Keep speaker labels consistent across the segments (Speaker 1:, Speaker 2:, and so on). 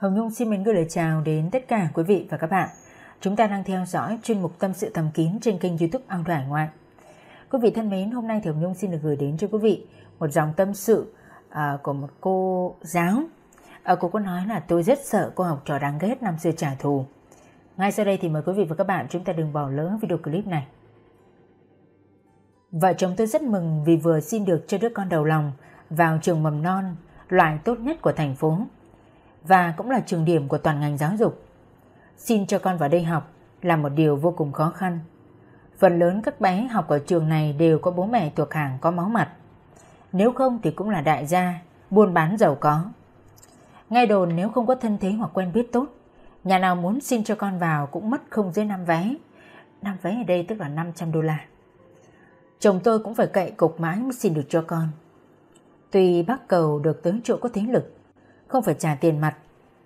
Speaker 1: Hồng Nhung xin mến gửi lời chào đến tất cả quý vị và các bạn. Chúng ta đang theo dõi chuyên mục Tâm sự thầm kín trên kênh youtube Ao Hải Ngoại. Quý vị thân mến, hôm nay thì Hồng Nhung xin được gửi đến cho quý vị một dòng tâm sự uh, của một cô giáo. Uh, cô có nói là tôi rất sợ cô học trò đáng ghét năm xưa trả thù. Ngay sau đây thì mời quý vị và các bạn chúng ta đừng bỏ lỡ video clip này. Vợ chồng tôi rất mừng vì vừa xin được cho đứa con đầu lòng vào trường mầm non loại tốt nhất của thành phố và cũng là trường điểm của toàn ngành giáo dục. Xin cho con vào đây học là một điều vô cùng khó khăn. Phần lớn các bé học ở trường này đều có bố mẹ thuộc hàng có máu mặt. Nếu không thì cũng là đại gia, buôn bán giàu có. Nghe đồn nếu không có thân thế hoặc quen biết tốt, nhà nào muốn xin cho con vào cũng mất không dưới năm vé. Năm vé ở đây tức là 500 đô la. Chồng tôi cũng phải cậy cục mãi mới xin được cho con. Tuy bác cầu được tới chỗ có thế lực, không phải trả tiền mặt,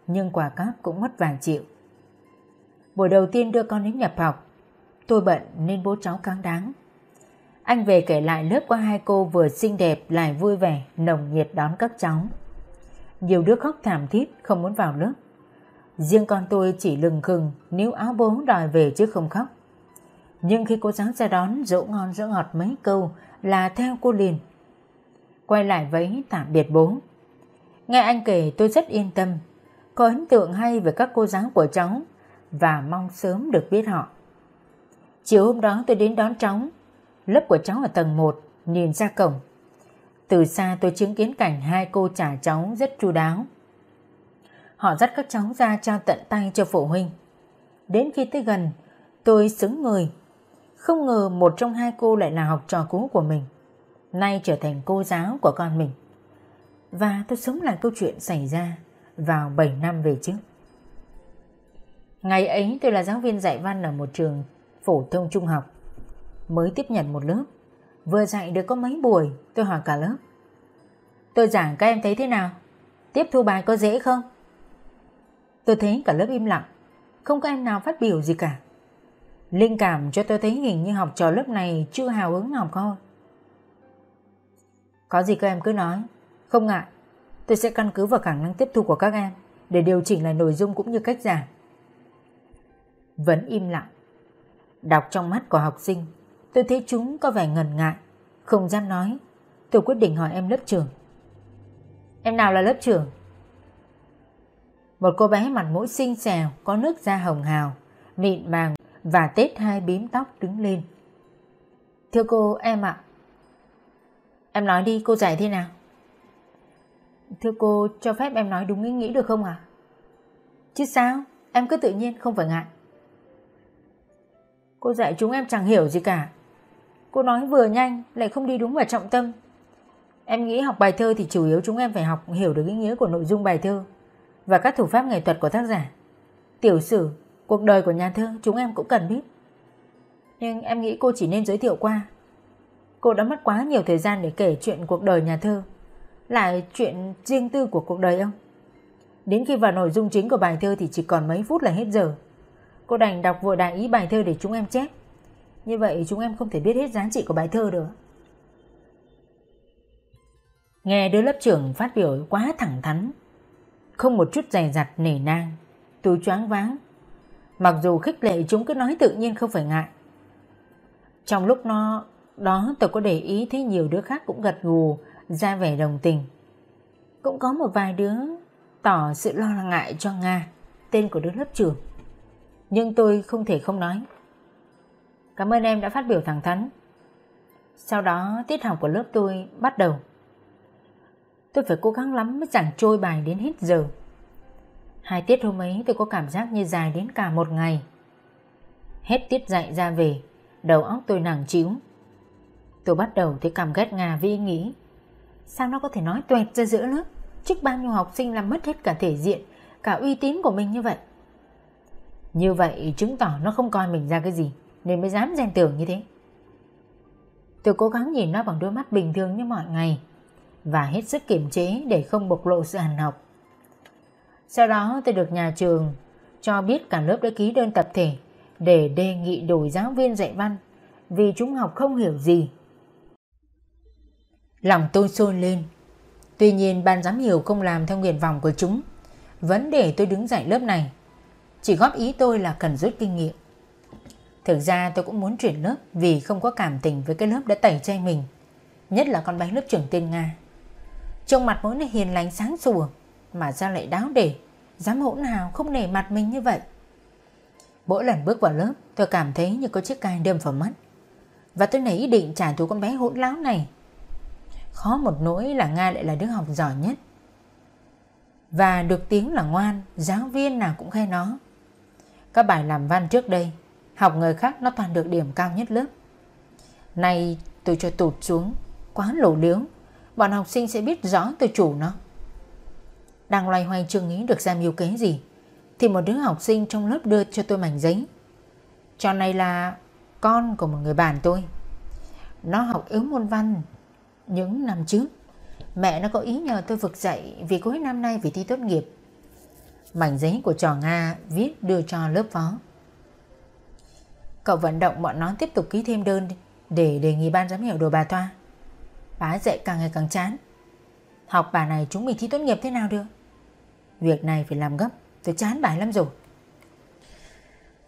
Speaker 1: nhưng quà cáp cũng mất vài triệu. Buổi đầu tiên đưa con đến nhập học, tôi bận nên bố cháu cáng đáng. Anh về kể lại lớp có hai cô vừa xinh đẹp lại vui vẻ, nồng nhiệt đón các cháu. Nhiều đứa khóc thảm thiết không muốn vào lớp. Riêng con tôi chỉ lừng khừng níu áo bố đòi về chứ không khóc. Nhưng khi cô giáo ra đón dỗ ngon dỗ ngọt mấy câu là theo cô liền. Quay lại vẫy tạm biệt bố. Nghe anh kể tôi rất yên tâm, có ấn tượng hay về các cô giáo của cháu và mong sớm được biết họ. Chiều hôm đó tôi đến đón cháu, lớp của cháu ở tầng 1, nhìn ra cổng. Từ xa tôi chứng kiến cảnh hai cô trả cháu rất chu đáo. Họ dắt các cháu ra trao tận tay cho phụ huynh. Đến khi tới gần, tôi xứng người. Không ngờ một trong hai cô lại là học trò cũ của mình. Nay trở thành cô giáo của con mình và tôi sống lại câu chuyện xảy ra vào 7 năm về trước. Ngày ấy tôi là giáo viên dạy văn ở một trường phổ thông trung học. Mới tiếp nhận một lớp. Vừa dạy được có mấy buổi, tôi hỏi cả lớp. Tôi giảng, các em thấy thế nào? Tiếp thu bài có dễ không? Tôi thấy cả lớp im lặng. Không có em nào phát biểu gì cả. Linh cảm cho tôi thấy hình như học trò lớp này chưa hào hứng học thôi. Có gì các em cứ nói. Không ngại, tôi sẽ căn cứ vào khả năng tiếp thu của các em để điều chỉnh lại nội dung cũng như cách giảng. Vẫn im lặng. Đọc trong mắt của học sinh, tôi thấy chúng có vẻ ngần ngại, không dám nói. Tôi quyết định hỏi em lớp trưởng. Em nào là lớp trưởng? Một cô bé mặt mũi xinh xèo, có nước da hồng hào, mịn màng và tết hai bím tóc đứng lên. Thưa cô, em ạ. Em nói đi, cô dạy thế nào? Thưa cô, cho phép em nói đúng ý nghĩ được không ạ? À? Chứ sao, em cứ tự nhiên không phải ngại. Cô dạy chúng em chẳng hiểu gì cả. Cô nói vừa nhanh, lại không đi đúng vào trọng tâm. Em nghĩ học bài thơ thì chủ yếu chúng em phải học hiểu được ý nghĩa của nội dung bài thơ và các thủ pháp nghệ thuật của tác giả. Tiểu sử, cuộc đời của nhà thơ chúng em cũng cần biết. Nhưng em nghĩ cô chỉ nên giới thiệu qua. Cô đã mất quá nhiều thời gian để kể chuyện cuộc đời nhà thơ lại chuyện riêng tư của cuộc đời ông. Đến khi vào nội dung chính của bài thơ thì chỉ còn mấy phút là hết giờ. Cô đành đọc vội đại ý bài thơ để chúng em chép. Như vậy chúng em không thể biết hết giá trị của bài thơ được. Nghe đứa lớp trưởng phát biểu quá thẳng thắn, không một chút dày dặt nể nang, tôi choáng váng. Mặc dù khích lệ chúng cứ nói tự nhiên không phải ngại. Trong lúc nó đó tôi có để ý thấy nhiều đứa khác cũng gật gù ra vẻ đồng tình. Cũng có một vài đứa tỏ sự lo ngại cho Nga, tên của đứa lớp trưởng. Nhưng tôi không thể không nói. Cảm ơn em đã phát biểu thẳng thắn. Sau đó tiết học của lớp tôi bắt đầu. Tôi phải cố gắng lắm mới giảng trôi bài đến hết giờ. Hai tiết hôm ấy tôi có cảm giác như dài đến cả một ngày. Hết tiết dạy ra về, đầu óc tôi nặng chiếu. Tôi bắt đầu thấy cảm ghét Nga vì nghĩ Sao nó có thể nói tuẹt ra giữa lớp? Trước bao nhiêu học sinh làm mất hết cả thể diện, Cả uy tín của mình như vậy? Như vậy chứng tỏ nó không coi mình ra cái gì, Nên mới dám ghen tưởng như thế. Tôi cố gắng nhìn nó bằng đôi mắt bình thường như mọi ngày, Và hết sức kiềm chế để không bộc lộ sự hàn học. Sau đó tôi được nhà trường cho biết cả lớp đã ký đơn tập thể để đề nghị đổi giáo viên dạy văn, vì chúng học không hiểu gì. Lòng tôi sôi lên. Tuy nhiên ban giám hiệu không làm theo nguyện vọng của chúng. Vấn đề tôi đứng dạy lớp này. Chỉ góp ý tôi là cần rút kinh nghiệm. Thực ra tôi cũng muốn chuyển lớp Vì không có cảm tình với cái lớp đã tẩy chay mình, Nhất là con bé lớp trưởng tên Nga. Trông mặt mỗi này hiền lành sáng sủa, Mà sao lại đáo để, Dám hỗn hào không nể mặt mình như vậy? Mỗi lần bước vào lớp, Tôi cảm thấy như có chiếc cài đâm vào mắt. Và tôi nảy ý định trả thù con bé hỗn láo này. Khó một nỗi là Nga lại là đứa học giỏi nhất. Và được tiếng là ngoan, Giáo viên nào cũng khen nó. Các bài làm văn trước đây, Học người khác nó toàn được điểm cao nhất lớp. Nay tôi cho tụt xuống, Quá lổ liếu Bọn học sinh sẽ biết rõ tôi chủ nó. Đang loay hoay chưa nghĩ được ra mưu kế gì, Thì một đứa học sinh trong lớp đưa cho tôi mảnh giấy. Trò này là con của một người bạn tôi. Nó học yếu môn văn những năm trước. Mẹ nó có ý nhờ tôi vực dậy Vì cuối năm nay phải thi tốt nghiệp. Mảnh giấy của trò Nga viết đưa cho lớp phó. Cậu vận động bọn nó tiếp tục ký thêm đơn Để đề nghị ban giám hiệu đồ bà Toa Bà dạy càng ngày càng chán. Học bà này chúng mình thi tốt nghiệp thế nào được? Việc này phải làm gấp, Tôi chán bà lắm rồi.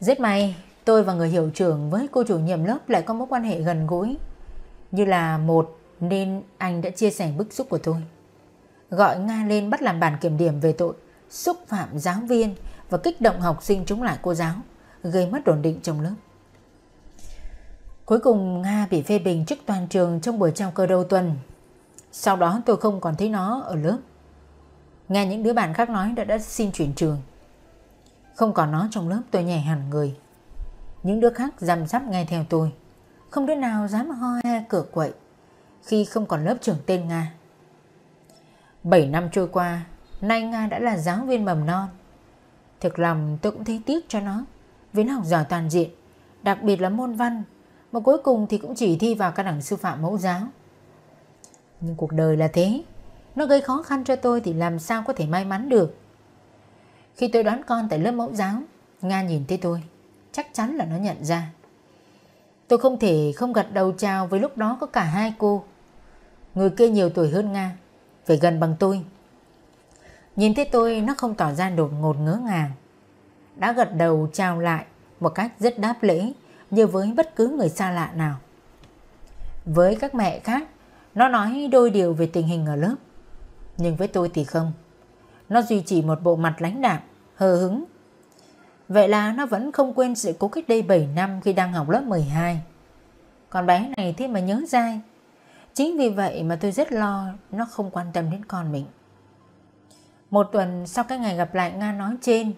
Speaker 1: Rất may, Tôi và người hiệu trưởng với cô chủ nhiệm lớp Lại có mối quan hệ gần gũi, Như là một nên anh đã chia sẻ bức xúc của tôi. Gọi Nga lên bắt làm bản kiểm điểm về tội Xúc phạm giáo viên Và kích động học sinh chống lại cô giáo, Gây mất ổn định trong lớp. Cuối cùng, Nga bị phê bình trước toàn trường trong buổi trao cơ đầu tuần. Sau đó tôi không còn thấy nó ở lớp. Nghe những đứa bạn khác nói đã đã xin chuyển trường. Không còn nó trong lớp, tôi nhảy hẳn người. Những đứa khác dằm sắp nghe theo tôi. Không đứa nào dám ho he cửa quậy khi không còn lớp trưởng tên Nga. 7 năm trôi qua, nay Nga đã là giáo viên mầm non. Thực lòng tôi cũng thấy tiếc cho nó, vì nó học giỏi toàn diện, đặc biệt là môn văn, mà cuối cùng thì cũng chỉ thi vào các đẳng sư phạm mẫu giáo. Nhưng cuộc đời là thế, nó gây khó khăn cho tôi thì làm sao có thể may mắn được. Khi tôi đón con tại lớp mẫu giáo, Nga nhìn thấy tôi, chắc chắn là nó nhận ra. Tôi không thể không gật đầu chào với lúc đó có cả hai cô. Người kia nhiều tuổi hơn Nga, phải gần bằng tôi. Nhìn thấy tôi nó không tỏ ra đột ngột ngỡ ngàng. Đã gật đầu chào lại một cách rất đáp lễ như với bất cứ người xa lạ nào. Với các mẹ khác, nó nói đôi điều về tình hình ở lớp. Nhưng với tôi thì không. Nó duy trì một bộ mặt lãnh đạm, hờ hứng Vậy là nó vẫn không quên sự cố cách đây 7 năm khi đang học lớp 12. còn bé này thế mà nhớ dai. Chính vì vậy mà tôi rất lo nó không quan tâm đến con mình. Một tuần sau cái ngày gặp lại Nga nói trên,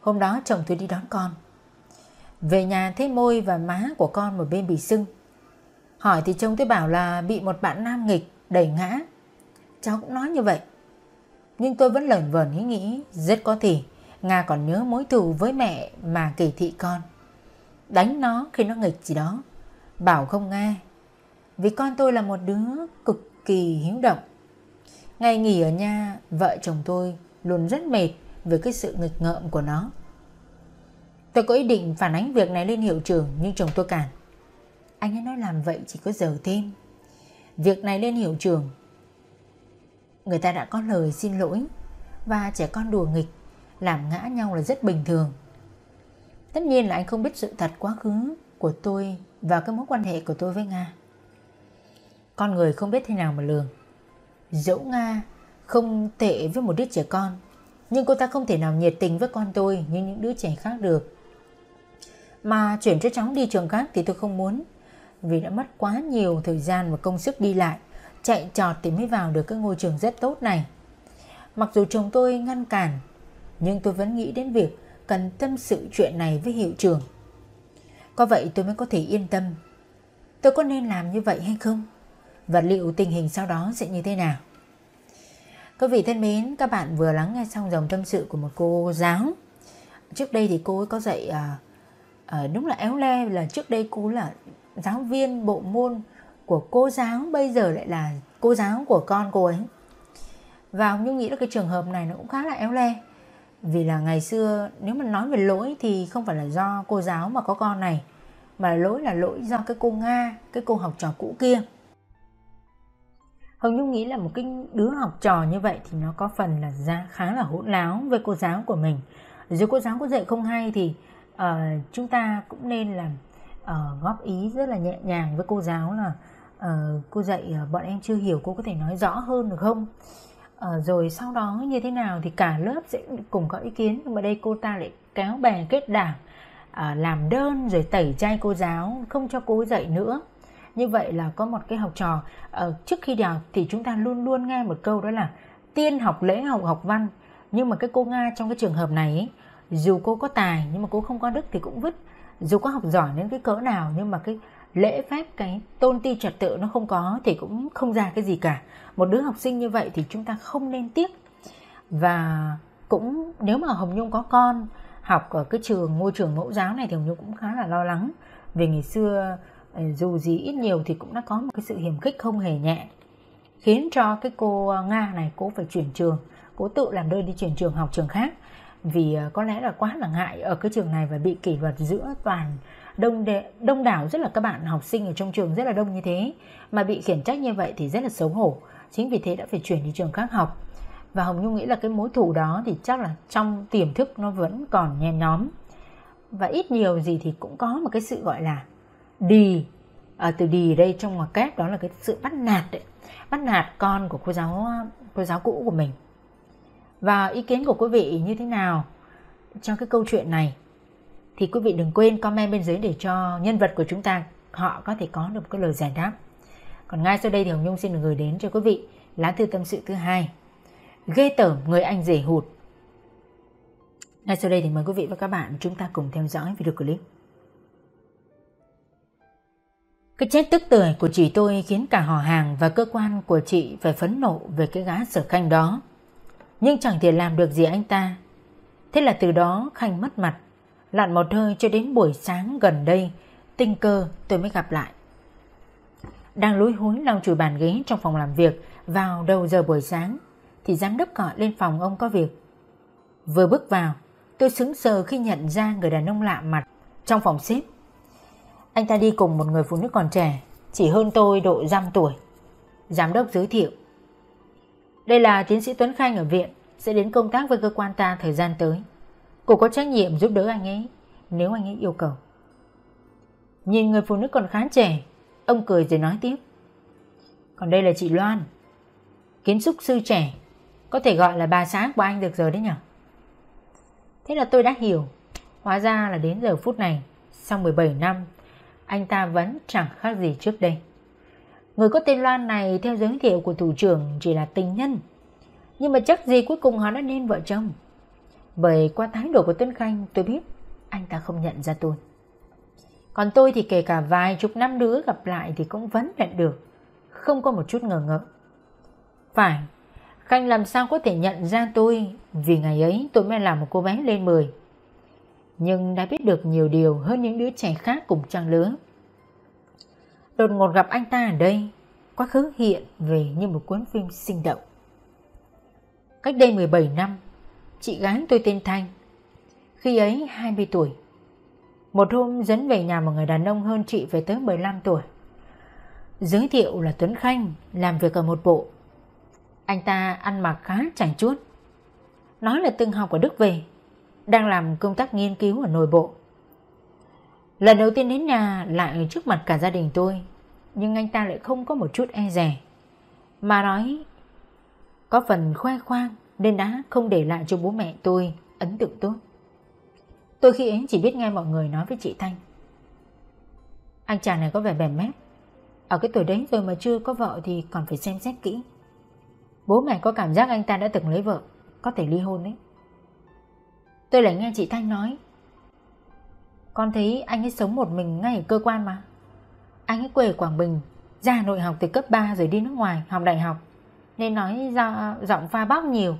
Speaker 1: hôm đó chồng tôi đi đón con. Về nhà thấy môi và má của con một bên bị sưng. Hỏi thì chồng tôi bảo là bị một bạn nam nghịch đẩy ngã. Cháu cũng nói như vậy. Nhưng tôi vẫn lởn vởn nghĩ nghĩ rất có thể Nga còn nhớ mối thù với mẹ mà kỳ thị con. Đánh nó khi nó nghịch gì đó. Bảo không nghe. Vì con tôi là một đứa cực kỳ hiếu động. Ngày nghỉ ở nhà, vợ chồng tôi luôn rất mệt với cái sự nghịch ngợm của nó. Tôi có ý định phản ánh việc này lên hiệu trưởng nhưng chồng tôi cản. Anh ấy nói làm vậy chỉ có giờ thêm. Việc này lên hiệu trưởng. Người ta đã có lời xin lỗi và trẻ con đùa nghịch làm ngã nhau là rất bình thường. Tất nhiên là anh không biết sự thật quá khứ của tôi và cái mối quan hệ của tôi với Nga. Con người không biết thế nào mà lường. Dẫu Nga không tệ với một đứa trẻ con, nhưng cô ta không thể nào nhiệt tình với con tôi như những đứa trẻ khác được. Mà chuyển cho cháu đi trường khác thì tôi không muốn, vì đã mất quá nhiều thời gian và công sức đi lại, chạy trọt thì mới vào được cái ngôi trường rất tốt này. Mặc dù chồng tôi ngăn cản nhưng tôi vẫn nghĩ đến việc cần tâm sự chuyện này với hiệu trưởng. Có vậy tôi mới có thể yên tâm. Tôi có nên làm như vậy hay không? Và liệu tình hình sau đó sẽ như thế nào? Quý vị thân mến, các bạn vừa lắng nghe xong dòng tâm sự của một cô giáo. Trước đây thì cô ấy có dạy à, à, đúng là éo le là trước đây cô là giáo viên bộ môn của cô giáo bây giờ lại là cô giáo của con cô ấy. Và ông Nhung nghĩ là cái trường hợp này nó cũng khá là éo le vì là ngày xưa nếu mà nói về lỗi thì không phải là do cô giáo mà có con này mà lỗi là lỗi do cái cô Nga, cái cô học trò cũ kia. Hồng Nhung nghĩ là một cái đứa học trò như vậy thì nó có phần là ra khá là hỗn láo với cô giáo của mình. Dù cô giáo có dạy không hay thì uh, chúng ta cũng nên là uh, góp ý rất là nhẹ nhàng với cô giáo là uh, cô dạy uh, bọn em chưa hiểu cô có thể nói rõ hơn được không? Uh, rồi sau đó như thế nào thì cả lớp sẽ cùng có ý kiến nhưng mà đây cô ta lại kéo bè kết đảng uh, làm đơn rồi tẩy chay cô giáo không cho cô dạy nữa như vậy là có một cái học trò uh, trước khi đi học thì chúng ta luôn luôn nghe một câu đó là tiên học lễ học học văn. Nhưng mà cái cô nga trong cái trường hợp này ấy, dù cô có tài nhưng mà cô không có đức thì cũng vứt. Dù có học giỏi đến cái cỡ nào nhưng mà cái lễ phép cái tôn ti trật tự nó không có thì cũng không ra cái gì cả. Một đứa học sinh như vậy thì chúng ta không nên tiếc. Và cũng nếu mà hồng nhung có con học ở cái trường ngôi trường mẫu giáo này thì hồng nhung cũng khá là lo lắng. Vì ngày xưa Ờ, dù gì ít nhiều thì cũng đã có một cái sự hiểm khích không hề nhẹ khiến cho cái cô nga này cô phải chuyển trường cô tự làm đơn đi chuyển trường học trường khác. Vì ờ, có lẽ là quá là ngại ở cái trường này và bị kỷ luật giữa toàn đông đệ, đông đảo rất là các bạn học sinh ở trong trường rất là đông như thế. Mà bị khiển trách như vậy thì rất là xấu hổ chính vì thế đã phải chuyển đi trường khác học. Và hồng nhung nghĩ là cái mối thù đó thì chắc là trong tiềm thức nó vẫn còn nhen nhóm. Và ít nhiều gì thì cũng có một cái sự gọi là đì à, từ đì đây trong ngoặc kép đó là cái sự bắt nạt đấy bắt nạt con của cô giáo cô giáo cũ của mình và ý kiến của quý vị như thế nào trong cái câu chuyện này thì quý vị đừng quên comment bên dưới để cho nhân vật của chúng ta họ có thể có được một cái lời giải đáp. Còn ngay sau đây thì Hồng Nhung xin được gửi đến cho quý vị lá thư tâm sự thứ hai. Ghê tởm người anh rể hụt. Ngay sau đây thì mời quý vị và các bạn chúng ta cùng theo dõi video clip. Cái chết tức tưởi của chị tôi khiến cả họ hàng và cơ quan của chị phải phấn nộ về cái gã sở khanh đó. Nhưng chẳng thể làm được gì anh ta. Thế là từ đó Khanh mất mặt Lặn một hơi cho đến buổi sáng gần đây Tình cơ tôi mới gặp lại Đang lúi húi lau chùi bàn ghế trong phòng làm việc, Vào đầu giờ buổi sáng, Thì giám đốc gọi lên phòng ông có việc Vừa bước vào, Tôi sững sờ khi nhận ra người đàn ông lạ mặt Trong phòng xếp anh ta đi cùng một người phụ nữ còn trẻ, Chỉ hơn tôi độ dăm tuổi. Giám đốc giới thiệu. Đây là tiến sĩ Tuấn Khanh ở viện, Sẽ đến công tác với cơ quan ta thời gian tới. Cô có trách nhiệm giúp đỡ anh ấy, Nếu anh ấy yêu cầu. Nhìn người phụ nữ còn khá trẻ, Ông cười rồi nói tiếp. Còn đây là chị Loan, Kiến trúc sư trẻ, Có thể gọi là bà xã của anh được rồi đấy nhỉ Thế là tôi đã hiểu, Hóa ra là đến giờ phút này, Sau 17 năm anh ta vẫn chẳng khác gì trước đây Người có tên Loan này theo giới thiệu của thủ trưởng chỉ là tình nhân Nhưng mà chắc gì cuối cùng họ đã nên vợ chồng bởi qua thái độ của Tuấn Khanh tôi biết anh ta không nhận ra tôi. Còn tôi thì kể cả vài chục năm nữa gặp lại thì cũng vẫn nhận được. Không có một chút ngờ ngợ. Phải, Khanh làm sao có thể nhận ra tôi vì ngày ấy tôi mới là một cô bé lên 10. Nhưng đã biết được nhiều điều hơn những đứa trẻ khác cùng trang lứa. Đột ngột gặp anh ta ở đây, quá khứ hiện về như một cuốn phim sinh động. Cách đây 17 năm, Chị gái tôi tên Thanh. Khi ấy 20 tuổi. Một hôm dẫn về nhà một người đàn ông hơn chị về tới 15 tuổi. Giới thiệu là Tuấn Khanh Làm việc ở một bộ. Anh ta ăn mặc khá chảnh chuốt Nói là từng học ở Đức về. Đang làm công tác nghiên cứu ở nội bộ Lần đầu tiên đến nhà lại trước mặt cả gia đình tôi Nhưng anh ta lại không có một chút e dè, Mà nói Có phần khoe khoang nên đã không để lại cho bố mẹ tôi ấn tượng tốt. Tôi khi ấy chỉ biết nghe mọi người nói với chị Thanh. Anh chàng này có vẻ bèn mép. Ở cái tuổi đấy rồi mà chưa có vợ thì còn phải xem xét kỹ. Bố mẹ có cảm giác anh ta đã từng lấy vợ, có thể ly hôn đấy. Tôi lại nghe chị Thanh nói. Con thấy anh ấy sống một mình ngay ở cơ quan mà. Anh ấy quê ở Quảng Bình, ra Hà Nội học từ cấp 3 rồi đi nước ngoài học đại học. Nên nói do giọng pha bóc nhiều.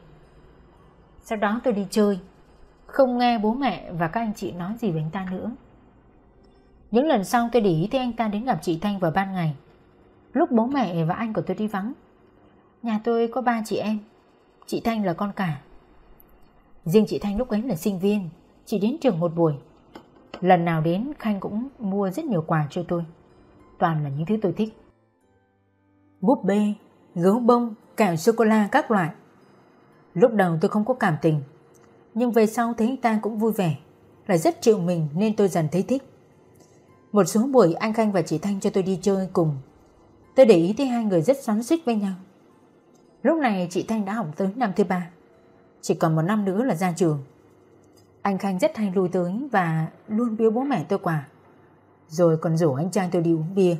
Speaker 1: Sau đó tôi đi chơi Không nghe bố mẹ và các anh chị nói gì với anh ta nữa Những lần sau tôi để ý thấy anh ta đến gặp chị Thanh vào ban ngày Lúc bố mẹ và anh của tôi đi vắng Nhà tôi có ba chị em Chị Thanh là con cả Riêng chị Thanh lúc ấy là sinh viên Chỉ đến trường một buổi Lần nào đến Khanh cũng mua rất nhiều quà cho tôi Toàn là những thứ tôi thích Búp bê, gấu bông, kẹo sô-cô-la các loại. Lúc đầu tôi không có cảm tình, nhưng về sau thấy anh ta cũng vui vẻ, lại rất chịu mình nên tôi dần thấy thích. Một số buổi anh Khanh và chị Thanh cho tôi đi chơi cùng. Tôi để ý thấy hai người rất xoắn xích với nhau. Lúc này chị Thanh đã học tới năm thứ ba. Chỉ còn một năm nữa là ra trường. Anh Khanh rất hay lui tới và luôn biếu bố mẹ tôi quà. Rồi còn rủ anh trai tôi đi uống bia.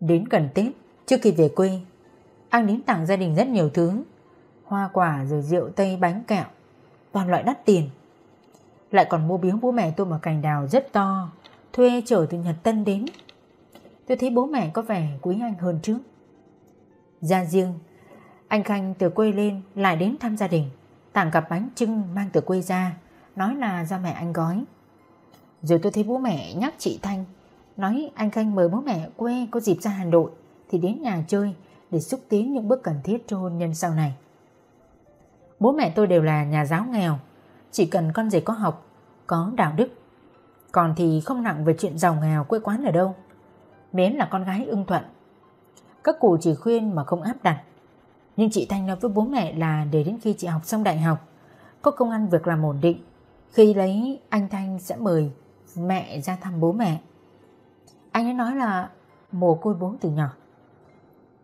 Speaker 1: Đến gần Tết, trước khi về quê, anh đến tặng gia đình rất nhiều thứ. Hoa quả rồi rượu tây bánh kẹo, toàn loại đắt tiền. Lại còn mua biếu bố mẹ tôi một cành đào rất to, thuê chở từ Nhật Tân đến. Tôi thấy bố mẹ có vẻ quý anh hơn trước. Ra riêng, anh Khanh từ quê lên lại đến thăm gia đình, Tảng cặp bánh trưng mang từ quê ra, nói là do mẹ anh gói. Rồi tôi thấy bố mẹ nhắc chị Thanh, nói anh Khanh mời bố mẹ quê có dịp ra Hà Nội thì đến nhà chơi để xúc tiến những bước cần thiết cho hôn nhân sau này. Bố mẹ tôi đều là nhà giáo nghèo, chỉ cần con rể có học, có đạo đức. Còn thì không nặng về chuyện giàu nghèo quê quán ở đâu. Miễn là con gái ưng thuận. Các cụ chỉ khuyên mà không áp đặt. Nhưng chị Thanh nói với bố mẹ là để đến khi chị học xong đại học, có công ăn việc làm ổn định, khi lấy anh Thanh sẽ mời mẹ ra thăm bố mẹ. Anh ấy nói là mồ côi bố từ nhỏ.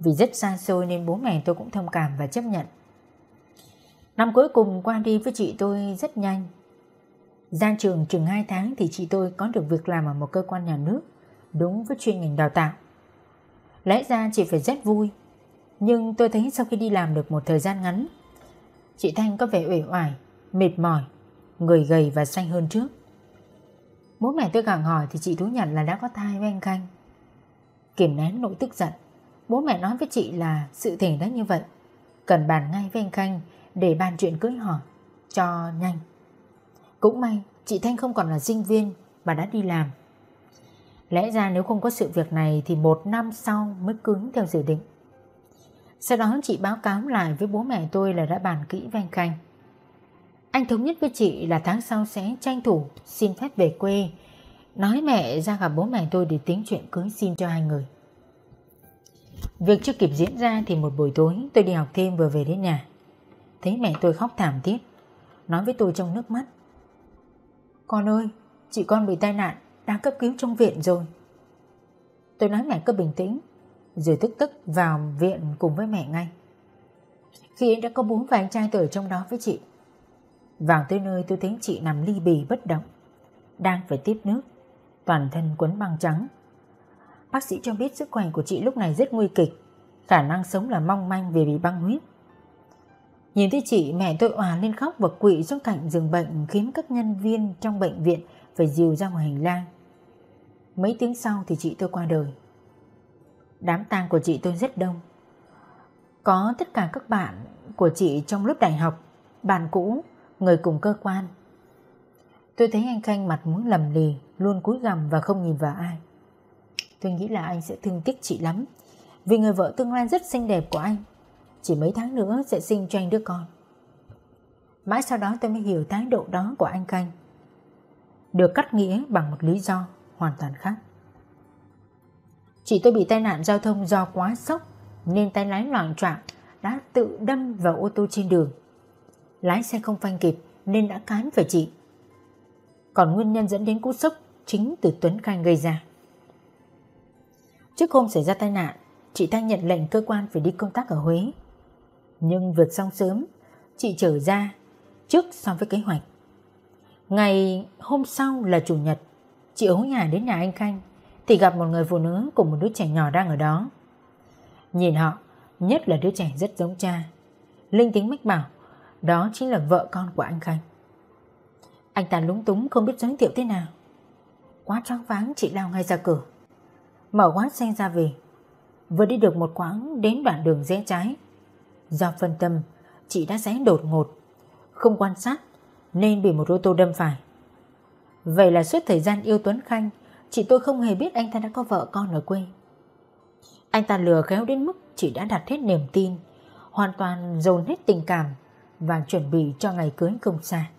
Speaker 1: Vì rất xa xôi nên bố mẹ tôi cũng thông cảm và chấp nhận. Năm cuối cùng qua đi với chị tôi rất nhanh. Ra trường chừng 2 tháng thì chị tôi có được việc làm ở một cơ quan nhà nước, đúng với chuyên ngành đào tạo. Lẽ ra chị phải rất vui, nhưng tôi thấy sau khi đi làm được một thời gian ngắn, chị Thanh có vẻ uể oải, mệt mỏi, người gầy và xanh hơn trước. Bố mẹ tôi càng hỏi thì chị thú nhận là đã có thai với anh Khanh. Kiềm nén nỗi tức giận, bố mẹ nói với chị là sự thể đã như vậy. Cần bàn ngay với anh Khanh để bàn chuyện cưới hỏi cho nhanh. Cũng may chị Thanh không còn là sinh viên mà đã đi làm. Lẽ ra nếu không có sự việc này thì một năm sau mới cưới theo dự định. Sau đó chị báo cáo lại với bố mẹ tôi là đã bàn kỹ với anh Khanh. Anh thống nhất với chị là tháng sau sẽ tranh thủ xin phép về quê, nói mẹ ra gặp bố mẹ tôi để tính chuyện cưới xin cho hai người. Việc chưa kịp diễn ra thì một buổi tối tôi đi học thêm vừa về đến nhà. Thấy mẹ tôi khóc thảm thiết, nói với tôi trong nước mắt. Con ơi, chị con bị tai nạn, đang cấp cứu trong viện rồi. Tôi nói mẹ cứ bình tĩnh, rồi tức tức vào viện cùng với mẹ ngay. Khi ấy đã có bốn và anh trai tôi ở trong đó với chị. Vào tới nơi tôi thấy chị nằm ly bì bất động, đang phải tiếp nước, toàn thân quấn băng trắng. Bác sĩ cho biết sức khỏe của chị lúc này rất nguy kịch, khả năng sống là mong manh vì bị băng huyết. Nhìn thấy chị mẹ tôi òa lên khóc và quỵ xuống cạnh giường bệnh khiến các nhân viên trong bệnh viện phải dìu ra ngoài hành lang. Mấy tiếng sau thì chị tôi qua đời. Đám tang của chị tôi rất đông. Có tất cả các bạn của chị trong lớp đại học, bạn cũ, người cùng cơ quan. Tôi thấy anh Khanh mặt muốn lầm lì, luôn cúi gằm và không nhìn vào ai. Tôi nghĩ là anh sẽ thương tiếc chị lắm, vì người vợ tương lai rất xinh đẹp của anh chỉ mấy tháng nữa sẽ sinh cho anh đứa con. Mãi sau đó tôi mới hiểu thái độ đó của anh Khanh. Được cắt nghĩa bằng một lý do hoàn toàn khác. Chị tôi bị tai nạn giao thông do quá sốc nên tay lái loạn trọng đã tự đâm vào ô tô trên đường. Lái xe không phanh kịp nên đã cán phải chị. Còn nguyên nhân dẫn đến cú sốc chính từ Tuấn Khanh gây ra. Trước hôm xảy ra tai nạn, chị ta nhận lệnh cơ quan phải đi công tác ở Huế nhưng việc xong sớm, chị trở ra trước so với kế hoạch. Ngày hôm sau là chủ nhật, chị ấu nhà đến nhà anh Khanh thì gặp một người phụ nữ cùng một đứa trẻ nhỏ đang ở đó. Nhìn họ, nhất là đứa trẻ rất giống cha. Linh tính mách bảo, đó chính là vợ con của anh Khanh. Anh ta lúng túng không biết giới thiệu thế nào. Quá choáng váng chị lao ngay ra cửa. Mở quán xe ra về. Vừa đi được một quãng đến đoạn đường rẽ trái Do phân tâm, chị đã rẽ đột ngột, không quan sát nên bị một ô tô đâm phải. Vậy là suốt thời gian yêu Tuấn Khanh, chị tôi không hề biết anh ta đã có vợ con ở quê. Anh ta lừa khéo đến mức chị đã đặt hết niềm tin, hoàn toàn dồn hết tình cảm và chuẩn bị cho ngày cưới không xa.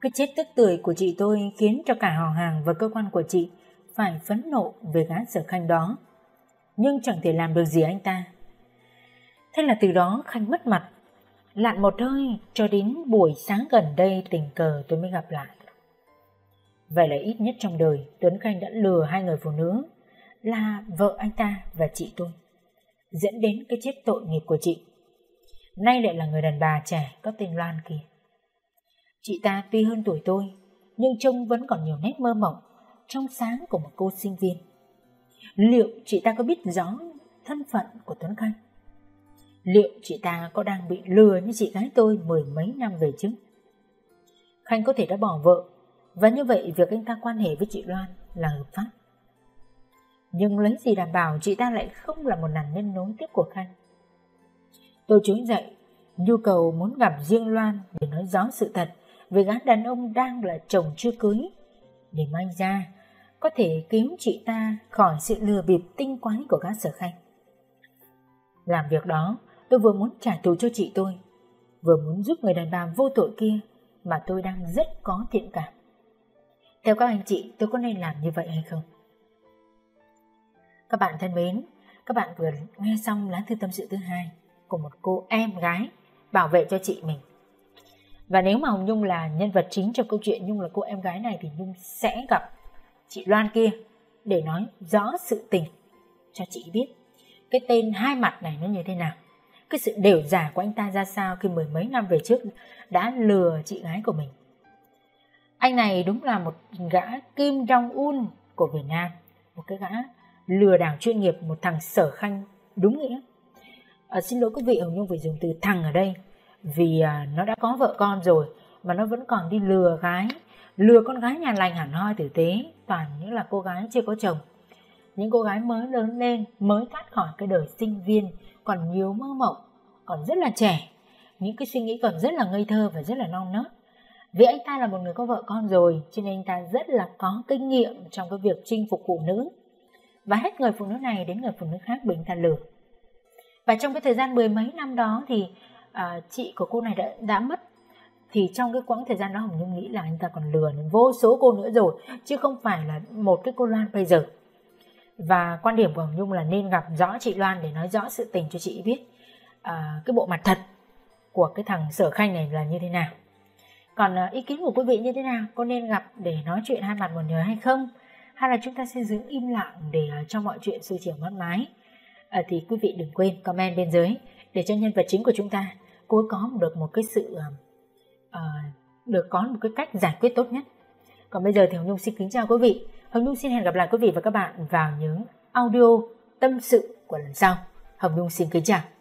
Speaker 1: Cái chết tức tưởi của chị tôi khiến cho cả họ hàng và cơ quan của chị phải phấn nộ về gã sở khanh đó. nhưng chẳng thể làm được gì anh ta. Thế là từ đó Khanh mất mặt, lặn một hơi cho đến buổi sáng gần đây tình cờ tôi mới gặp lại. Vậy là ít nhất trong đời Tuấn Khanh đã lừa hai người phụ nữ là vợ anh ta và chị tôi, dẫn đến cái chết tội nghiệp của chị. Nay lại là người đàn bà trẻ có tên Loan kia. Chị ta tuy hơn tuổi tôi, nhưng trông vẫn còn nhiều nét mơ mộng, trong sáng của một cô sinh viên. Liệu chị ta có biết rõ thân phận của Tuấn Khanh? Liệu chị ta có đang bị lừa như chị gái tôi mười mấy năm về trước? Khanh có thể đã bỏ vợ, và như vậy việc anh ta quan hệ với chị Loan là hợp pháp. Nhưng lấy gì đảm bảo chị ta lại không là một nạn nhân nối tiếp của Khanh? Tôi trốn dậy, nhu cầu muốn gặp riêng Loan để nói rõ sự thật về gã đàn ông đang là chồng chưa cưới, để may ra có thể cứu chị ta khỏi sự lừa bịp tinh quái của gã sở khanh. Làm việc đó, tôi vừa muốn trả thù cho chị tôi, vừa muốn giúp người đàn bà vô tội kia mà tôi đang rất có thiện cảm. Theo các anh chị, tôi có nên làm như vậy hay không? Các bạn thân mến, các bạn vừa nghe xong lá thư tâm sự thứ hai của một cô em gái bảo vệ cho chị mình. Và nếu mà Hồng Nhung là nhân vật chính trong câu chuyện Nhung là cô em gái này thì Nhung sẽ gặp chị Loan kia để nói rõ sự tình cho chị biết cái tên hai mặt này nó như thế nào. Cái sự đều giả của anh ta ra sao khi mười mấy năm về trước đã lừa chị gái của mình. Anh này đúng là một gã Kim Jong-un của Việt Nam. Một cái gã lừa đảo chuyên nghiệp, một thằng sở khanh đúng nghĩa. À, xin lỗi quý vị, Hồng Nhung phải dùng từ thằng ở đây vì à, nó đã có vợ con rồi mà nó vẫn còn đi lừa gái lừa con gái nhà lành hẳn hoi tử tế toàn những là cô gái chưa có chồng những cô gái mới lớn lên mới thoát khỏi cái đời sinh viên còn nhiều mơ mộng còn rất là trẻ những cái suy nghĩ còn rất là ngây thơ và rất là non nớt vì anh ta là một người có vợ con rồi cho nên anh ta rất là có kinh nghiệm trong cái việc chinh phục phụ nữ. Và hết người phụ nữ này đến người phụ nữ khác bình thản lửa lừa và trong cái thời gian mười mấy năm đó thì à, chị của cô này đã, đã mất. Thì trong cái quãng thời gian đó Hồng Nhung nghĩ là anh ta còn lừa đến vô số cô nữa rồi chứ không phải là một cái cô Loan bây giờ. Và quan điểm của Hồng Nhung là nên gặp rõ chị Loan để nói rõ sự tình cho chị biết à, cái bộ mặt thật của cái thằng Sở Khanh này là như thế nào còn ờ, ý kiến của quý vị như thế nào? Có nên gặp để nói chuyện hai mặt một nhớ hay không? Hay là chúng ta sẽ giữ im lặng để ờ, cho mọi chuyện xuôi chiều mất mái à, ờ, thì quý vị đừng quên comment bên dưới để cho nhân vật chính của chúng ta cô có được một cái sự uh, được có một cái cách giải quyết tốt nhất. Còn bây giờ thì Hồng Nhung xin kính chào quý vị. Hồng Nhung xin hẹn gặp lại quý vị và các bạn vào những audio tâm sự của lần sau. Hồng Nhung xin kính chào.